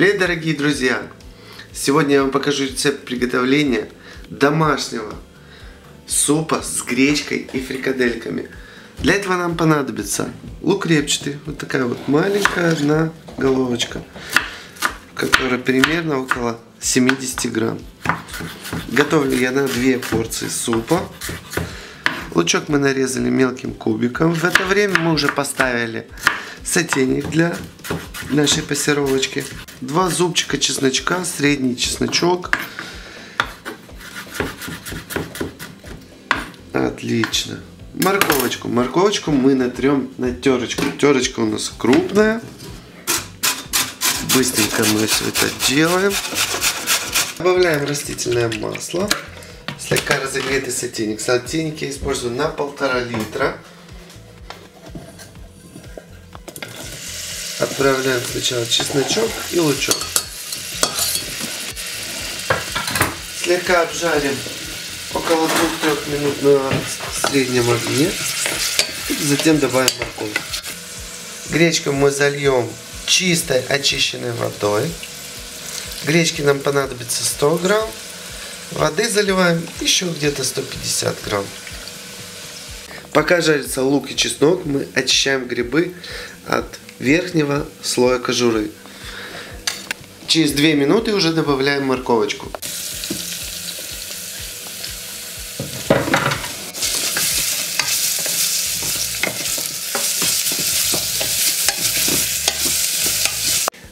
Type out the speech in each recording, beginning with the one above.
Привет, дорогие друзья! Сегодня я вам покажу рецепт приготовления домашнего супа с гречкой и фрикадельками. Для этого нам понадобится лук репчатый, вот такая вот маленькая одна головочка, которая примерно около 70 грамм. Готовлю я на две порции супа. Лучок мы нарезали мелким кубиком. В это время мы уже поставили сотейник для нашей пассировочки. Два зубчика чесночка, средний чесночок. Отлично. Морковочку. Морковочку мы натрем на терочку. Терочка у нас крупная. Быстренько мы все это делаем. Добавляем растительное масло. Слегка разогретый сотейник. Сотейник я использую на полтора литра. Отправляем сначала чесночок и лучок. Слегка обжарим около 2-3 минут на среднем огне. Затем добавим морковь. Гречку мы зальем чистой очищенной водой. Гречки нам понадобится 100 грамм. Воды заливаем еще где-то 150 грамм. Пока жарится лук и чеснок, мы очищаем грибы от верхнего слоя кожуры. Через 2 минуты уже добавляем морковочку.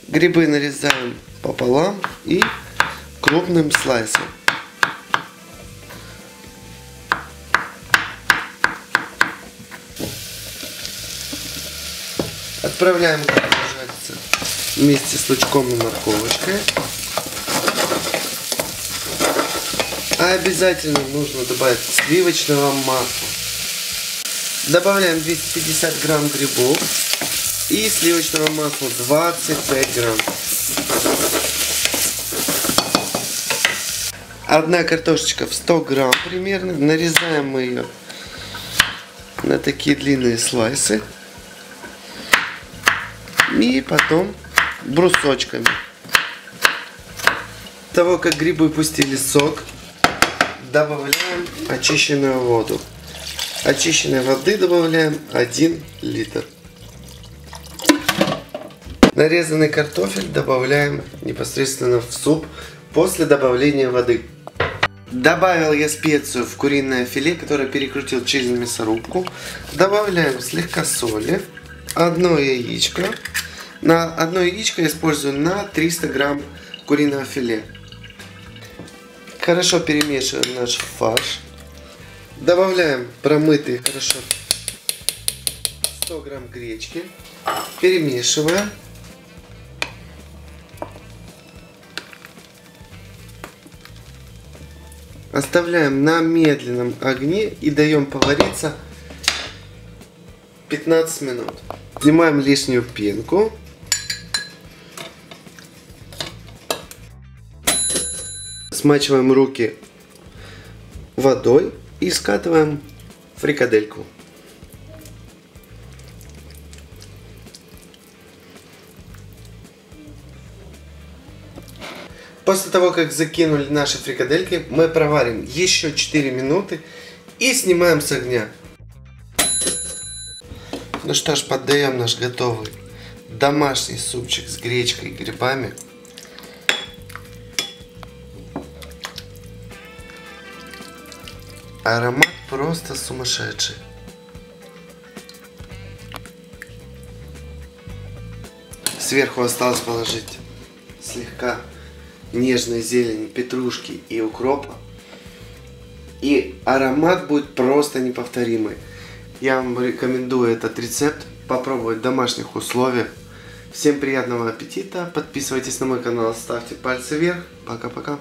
Грибы нарезаем пополам и крупным слайсом. Отправляем жариться вместе с лучком и морковочкой. А обязательно нужно добавить сливочного масла. Добавляем 250 грамм грибов и сливочного масла 25 грамм. Одна картошечка в 100 грамм примерно. Нарезаем мы ее на такие длинные слайсы. И потом брусочками. Того, как грибы пустили сок, добавляем очищенную воду. Очищенной воды добавляем 1 литр. Нарезанный картофель добавляем непосредственно в суп после добавления воды. Добавил я специю в куриное филе, которое перекрутил через мясорубку. Добавляем слегка соли, одно яичко. На одно яичко использую на 300 грамм куриного филе. Хорошо перемешиваем наш фарш. Добавляем промытый хорошо 100 грамм гречки. Перемешиваем. Оставляем на медленном огне и даем повариться 15 минут. Снимаем лишнюю пенку. Смачиваем руки водой и скатываем фрикадельку. После того, как закинули наши фрикадельки, мы проварим еще 4 минуты и снимаем с огня. Ну что ж, поддаем наш готовый домашний супчик с гречкой и грибами. Аромат просто сумасшедший. Сверху осталось положить слегка нежной зелени, петрушки и укропа. И аромат будет просто неповторимый. Я вам рекомендую этот рецепт попробовать в домашних условиях. Всем приятного аппетита, подписывайтесь на мой канал, ставьте пальцы вверх. Пока-пока.